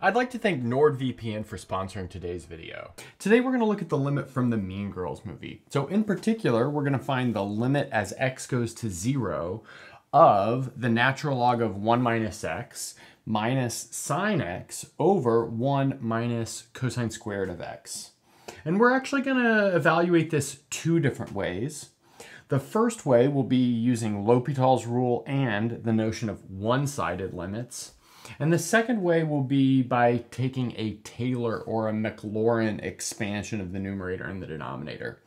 I'd like to thank NordVPN for sponsoring today's video. Today we're going to look at the limit from the Mean Girls movie. So in particular, we're going to find the limit as x goes to 0 of the natural log of 1 minus x minus sine x over 1 minus cosine squared of x. And we're actually going to evaluate this two different ways. The first way will be using L'Hopital's rule and the notion of one-sided limits. And the second way will be by taking a Taylor or a Maclaurin expansion of the numerator and the denominator.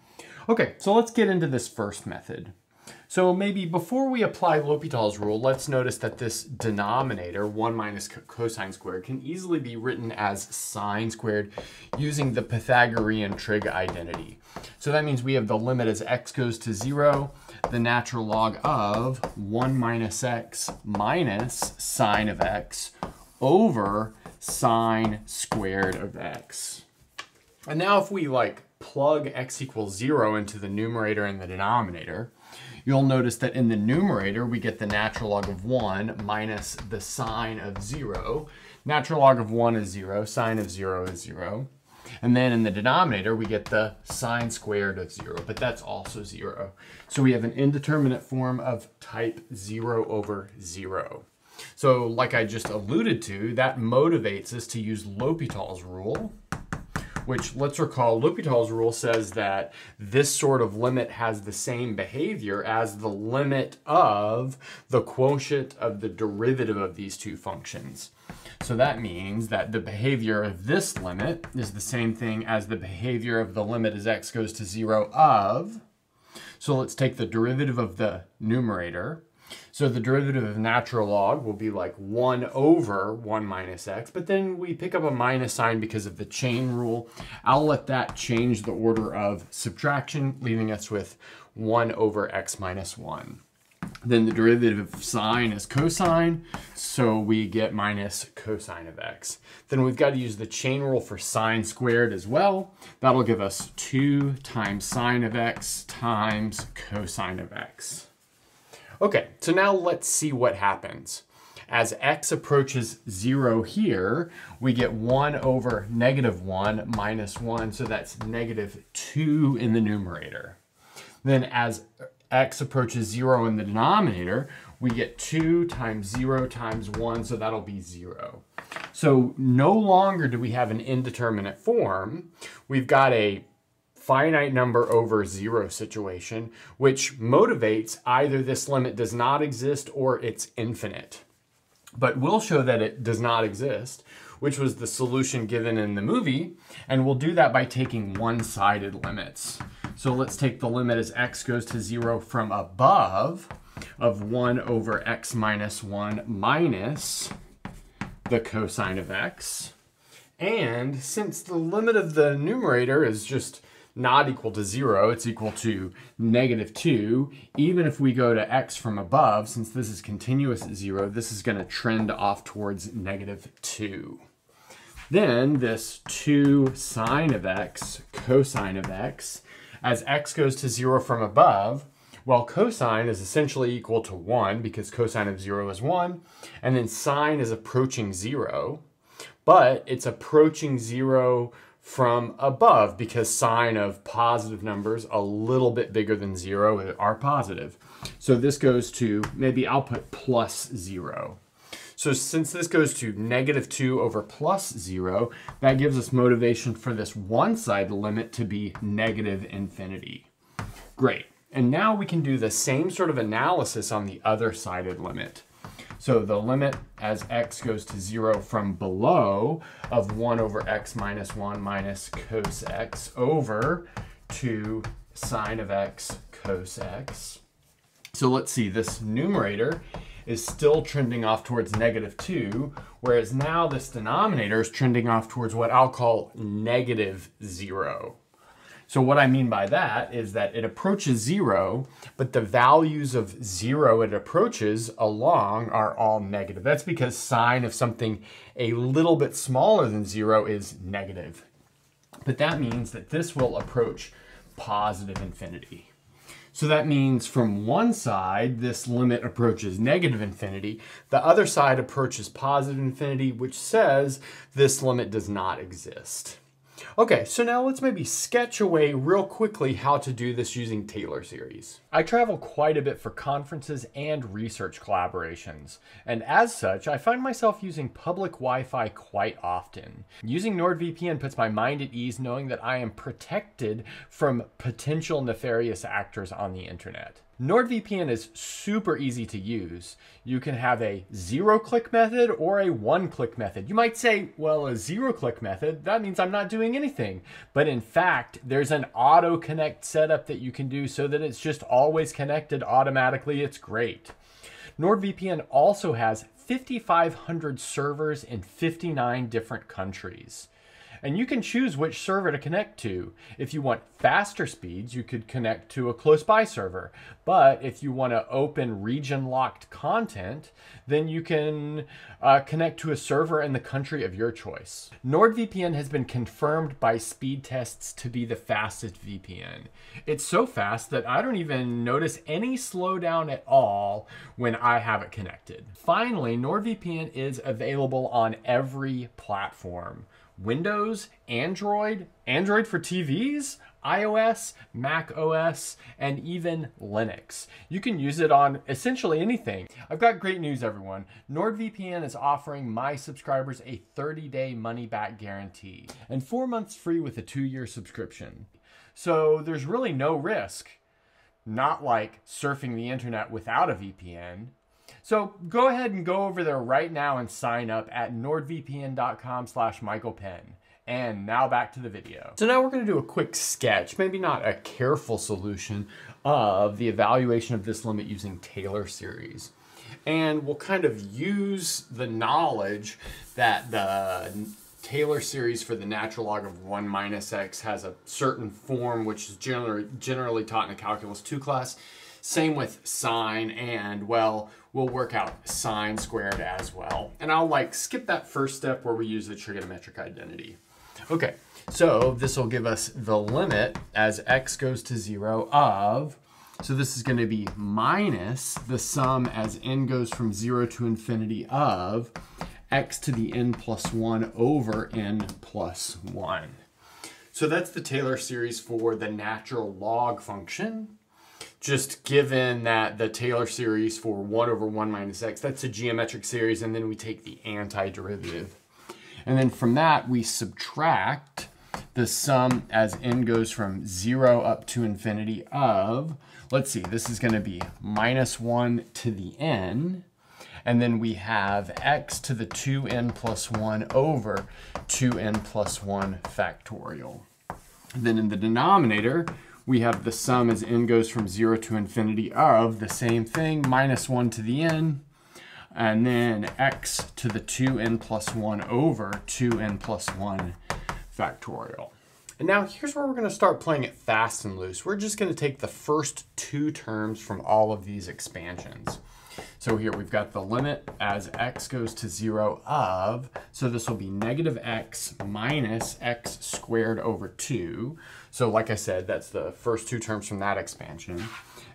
Okay, so let's get into this first method. So maybe before we apply L'Hopital's rule, let's notice that this denominator, 1 minus cosine squared, can easily be written as sine squared using the Pythagorean trig identity. So that means we have the limit as x goes to 0, the natural log of 1 minus x minus sine of x over sine squared of x. And now if we like plug x equals 0 into the numerator and the denominator, you'll notice that in the numerator we get the natural log of 1 minus the sine of 0. Natural log of 1 is 0, sine of 0 is 0. And then in the denominator, we get the sine squared of zero, but that's also zero. So we have an indeterminate form of type zero over zero. So like I just alluded to, that motivates us to use L'Hopital's rule, which let's recall L'Hopital's rule says that this sort of limit has the same behavior as the limit of the quotient of the derivative of these two functions. So that means that the behavior of this limit is the same thing as the behavior of the limit as x goes to 0 of. So let's take the derivative of the numerator. So the derivative of natural log will be like 1 over 1 minus x, but then we pick up a minus sign because of the chain rule. I'll let that change the order of subtraction, leaving us with 1 over x minus 1. Then the derivative of sine is cosine, so we get minus cosine of x. Then we've got to use the chain rule for sine squared as well. That'll give us 2 times sine of x times cosine of x. Okay, so now let's see what happens. As x approaches 0 here, we get 1 over negative 1 minus 1, so that's negative 2 in the numerator. Then as x approaches 0 in the denominator, we get 2 times 0 times 1, so that'll be 0. So no longer do we have an indeterminate form. We've got a finite number over 0 situation, which motivates either this limit does not exist or it's infinite. But we'll show that it does not exist, which was the solution given in the movie, and we'll do that by taking one-sided limits. So let's take the limit as x goes to 0 from above of 1 over x minus 1 minus the cosine of x. And since the limit of the numerator is just not equal to 0, it's equal to negative 2, even if we go to x from above, since this is continuous at 0, this is going to trend off towards negative 2. Then this 2 sine of x cosine of x as x goes to 0 from above, well, cosine is essentially equal to 1 because cosine of 0 is 1, and then sine is approaching 0, but it's approaching 0 from above because sine of positive numbers a little bit bigger than 0 are positive. So this goes to, maybe I'll put plus 0. So since this goes to negative 2 over plus 0, that gives us motivation for this one-side limit to be negative infinity. Great. And now we can do the same sort of analysis on the other sided limit. So the limit as x goes to 0 from below of 1 over x minus 1 minus cos x over 2 sine of x cos x. So let's see, this numerator is still trending off towards negative 2, whereas now this denominator is trending off towards what I'll call negative 0. So what I mean by that is that it approaches 0, but the values of 0 it approaches along are all negative. That's because sine of something a little bit smaller than 0 is negative. But that means that this will approach positive infinity. So that means from one side, this limit approaches negative infinity. The other side approaches positive infinity, which says this limit does not exist. Okay, so now let's maybe sketch away real quickly how to do this using Taylor series. I travel quite a bit for conferences and research collaborations, and as such, I find myself using public Wi-Fi quite often. Using NordVPN puts my mind at ease knowing that I am protected from potential nefarious actors on the internet. NordVPN is super easy to use. You can have a zero click method or a one click method. You might say, well, a zero click method, that means I'm not doing anything. But in fact, there's an auto connect setup that you can do so that it's just always connected automatically. It's great. NordVPN also has 5,500 servers in 59 different countries. And you can choose which server to connect to. If you want faster speeds, you could connect to a close by server. But if you want to open region locked content, then you can uh, connect to a server in the country of your choice. NordVPN has been confirmed by speed tests to be the fastest VPN. It's so fast that I don't even notice any slowdown at all when I have it connected. Finally, NordVPN is available on every platform. Windows, Android, Android for TVs, iOS, Mac OS, and even Linux. You can use it on essentially anything. I've got great news, everyone. NordVPN is offering my subscribers a 30 day money back guarantee and four months free with a two year subscription. So there's really no risk. Not like surfing the internet without a VPN. So go ahead and go over there right now and sign up at nordvpn.com slash michaelpenn. And now back to the video. So now we're gonna do a quick sketch, maybe not a careful solution, of the evaluation of this limit using Taylor series. And we'll kind of use the knowledge that the Taylor series for the natural log of 1 minus x has a certain form which is generally, generally taught in a calculus 2 class. Same with sine and, well, we'll work out sine squared as well. And I'll like skip that first step where we use the trigonometric identity. Okay, so this will give us the limit as x goes to zero of, so this is gonna be minus the sum as n goes from zero to infinity of x to the n plus one over n plus one. So that's the Taylor series for the natural log function just given that the Taylor series for 1 over 1 minus x, that's a geometric series, and then we take the antiderivative. And then from that, we subtract the sum as n goes from 0 up to infinity of, let's see, this is going to be minus 1 to the n, and then we have x to the 2n plus 1 over 2n plus 1 factorial. then in the denominator, we have the sum as n goes from 0 to infinity of the same thing, minus 1 to the n, and then x to the 2n plus 1 over 2n plus 1 factorial. And now here's where we're going to start playing it fast and loose. We're just going to take the first two terms from all of these expansions. So here we've got the limit as x goes to 0 of, so this will be negative x minus x squared over 2. So like I said, that's the first two terms from that expansion.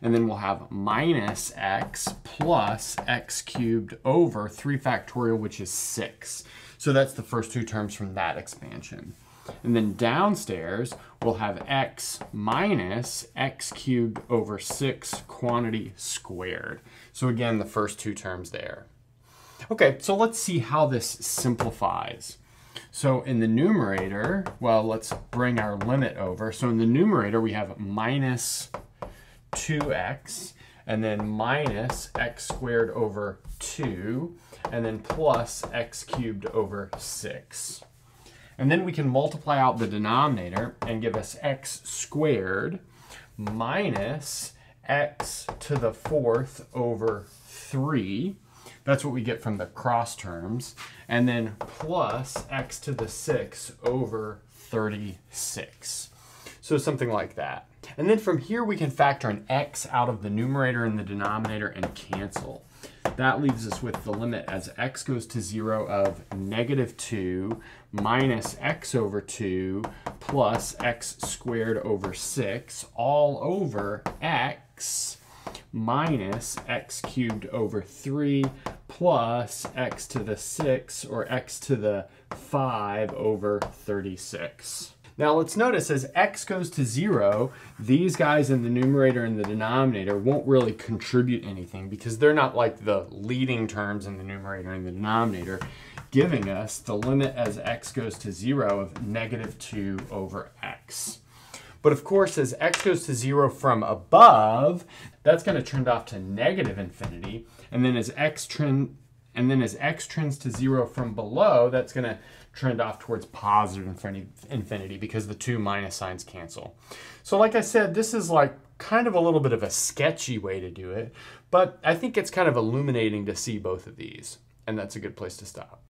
And then we'll have minus x plus x cubed over 3 factorial, which is 6. So that's the first two terms from that expansion. And then downstairs, we'll have x minus x cubed over 6 quantity squared. So again, the first two terms there. Okay, so let's see how this simplifies. So in the numerator, well, let's bring our limit over. So in the numerator, we have minus 2x, and then minus x squared over 2, and then plus x cubed over 6. And then we can multiply out the denominator and give us x squared minus x to the fourth over 3. That's what we get from the cross terms. And then plus x to the 6 over 36. So something like that. And then from here we can factor an x out of the numerator and the denominator and cancel. That leaves us with the limit as x goes to 0 of negative 2 minus x over 2 plus x squared over 6 all over x minus x cubed over 3 plus x to the 6 or x to the 5 over 36. Now let's notice as x goes to 0, these guys in the numerator and the denominator won't really contribute anything because they're not like the leading terms in the numerator and the denominator, giving us the limit as x goes to 0 of negative 2 over x. But of course, as x goes to 0 from above, that's going to trend off to negative infinity. And then as x trend and then as x trends to 0 from below, that's going to trend off towards positive infinity because the two minus signs cancel. So like I said, this is like kind of a little bit of a sketchy way to do it, but I think it's kind of illuminating to see both of these, and that's a good place to stop.